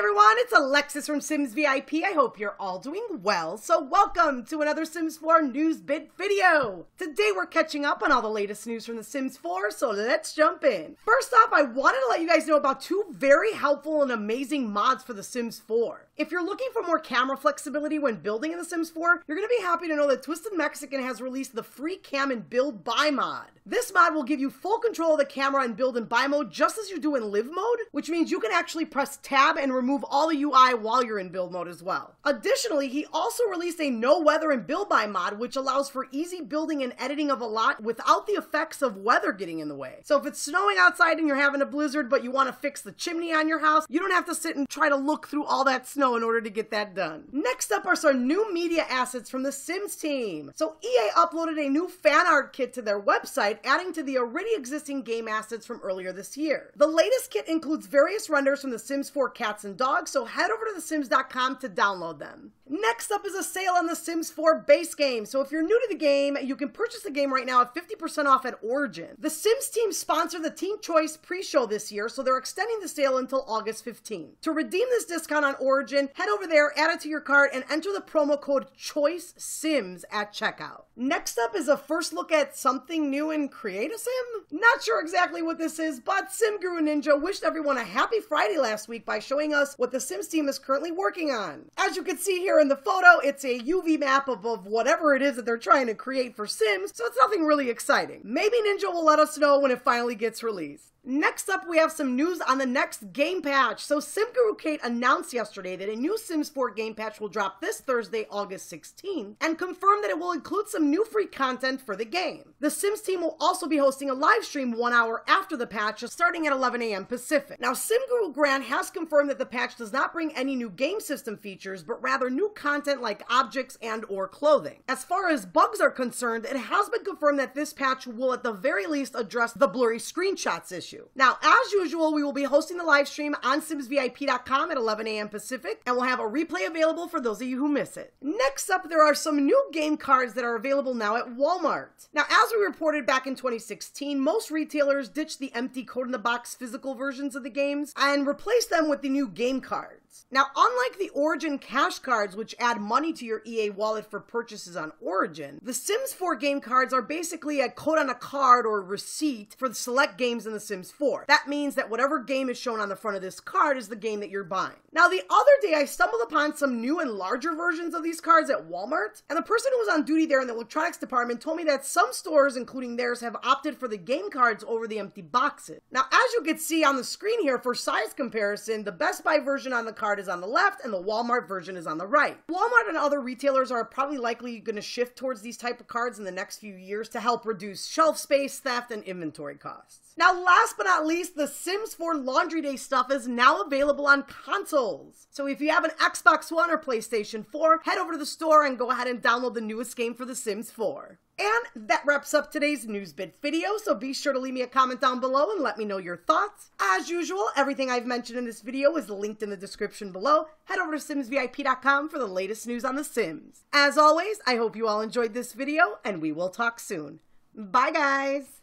everyone, it's Alexis from Sims VIP. I hope you're all doing well. So welcome to another Sims 4 news bit video. Today we're catching up on all the latest news from The Sims 4, so let's jump in. First off, I wanted to let you guys know about two very helpful and amazing mods for The Sims 4. If you're looking for more camera flexibility when building in The Sims 4, you're going to be happy to know that TwistedMexi has released the free cam and build buy mod. This mod will give you full control of the camera in build and buy mode just as you do in live mode, which means you can actually press tab and remove all the UI while you're in build mode as well. Additionally, he also released a no weather and build buy mod, which allows for easy building and editing of a lot without the effects of weather getting in the way. So if it's snowing outside and you're having a blizzard, but you want to fix the chimney on your house, you don't have to sit and try to look through all that snow in order to get that done. Next up are some new media assets from the Sims team. So EA uploaded a new fan art kit to their website, adding to the already existing game assets from earlier this year. The latest kit includes various renders from the Sims 4 cats and dogs, so head over to thesims.com to download them. Next up is a sale on the Sims 4 base game. So if you're new to the game, you can purchase the game right now at 50% off at Origin. The Sims team sponsored the Teen Choice pre-show this year, so they're extending the sale until August 15. To redeem this discount on Origin, head over there, add it to your cart, and enter the promo code CHOICE SIMS at checkout. Next up is a first look at something new in Create a Sim. Not sure exactly what this is, but Sim Guru Ninja wished everyone a happy Friday last week by showing us what the Sims team is currently working on. As you can see here in the photo, it's a UV map of, of whatever it is that they're trying to create for Sims, so it's nothing really exciting. Maybe Ninja will let us know when it finally gets released. Next up, we have some news on the next game patch. So, SimGuru Kate announced yesterday that a new Sims 4 game patch will drop this Thursday, August 16, and confirmed that it will include some new free content for the game. The Sims team will also be hosting a live stream one hour after the patch, starting at 11 a.m. Pacific. Now, SimGuru Grant has confirmed that the patch does not bring any new game system features, but rather new content like objects and or clothing. As far as bugs are concerned, it has been confirmed that this patch will at the very least address the blurry screenshots issue issue. Now, as usual, we will be hosting the live stream on SimsVIP.com at 11 a.m. Pacific, and we'll have a replay available for those of you who miss it. Next up, there are some new game cards that are available now at Walmart. Now, as we reported back in 2016, most retailers ditched the empty code in the box physical versions of the games and replaced them with the new game cards cards. Now, unlike the Origin cash cards, which add money to your EA wallet for purchases on Origin, the Sims 4 game cards are basically a code on a card or receipt for the select games in The Sims 4. That means that whatever game is shown on the front of this card is the game that you're buying. Now, the other day I stumbled upon some new and larger versions of these cards at Walmart, and the person who was on duty there in the electronics department told me that some stores, including theirs, have opted for the game cards over the empty boxes. Now, as you can see on the screen here, for size comparison, the Best Buy version on the card is on the left and the Walmart version is on the right. Walmart and other retailers are probably likely going to shift towards these type of cards in the next few years to help reduce shelf space, theft, and inventory costs. Now, last but not least, the Sims 4 Laundry Day stuff is now available on consoles. So if you have an Xbox One or PlayStation 4, head over to the store and go ahead and download the newest game for The Sims 4. And that wraps up today's news bit video, so be sure to leave me a comment down below and let me know your thoughts. As usual, everything I've mentioned in this video is linked in the description below. Head over to simsvip.com for the latest news on The Sims. As always, I hope you all enjoyed this video, and we will talk soon. Bye, guys!